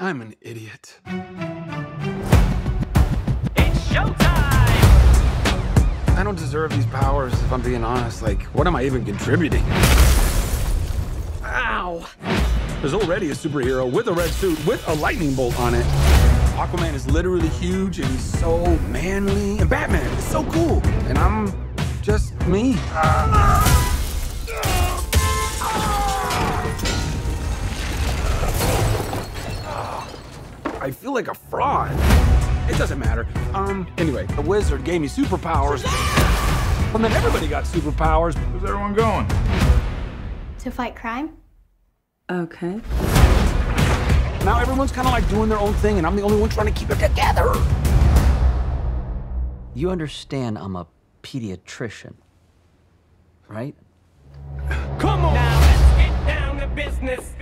I'm an idiot. It's showtime! I don't deserve these powers, if I'm being honest. Like, what am I even contributing? Ow! There's already a superhero with a red suit with a lightning bolt on it. Aquaman is literally huge and he's so manly. And Batman is so cool. And I'm just me. Ah! I feel like a fraud. It doesn't matter. Um, anyway, the wizard gave me superpowers. And then everybody got superpowers. Where's everyone going? To fight crime? Okay. Now everyone's kind of like doing their own thing, and I'm the only one trying to keep it together. You understand I'm a pediatrician, right? Come on! Now let's get down to business.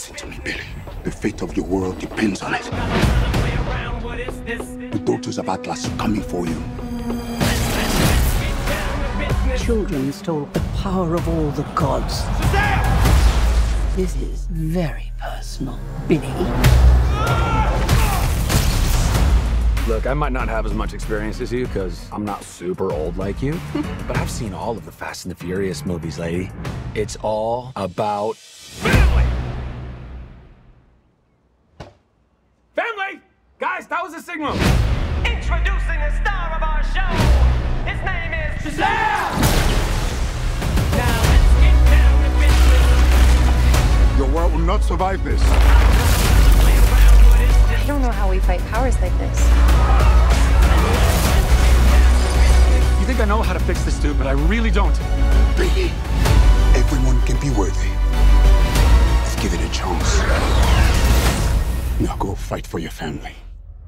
Listen to me, Billy. The fate of your world depends on it. Play around, what is this? The daughters of Atlas are coming for you. Children stole the power of all the gods. This is very personal, Billy. Look, I might not have as much experience as you because I'm not super old like you, but I've seen all of the Fast and the Furious movies, lady. It's all about family. Family, that was a signal. Introducing the star of our show. His name is Shazam! Now let's get down to business. Your world will not survive this. I don't know how we fight powers like this. You think I know how to fix this dude, but I really don't. Billy, everyone can be worthy. Let's give it a chance. Now go fight for your family.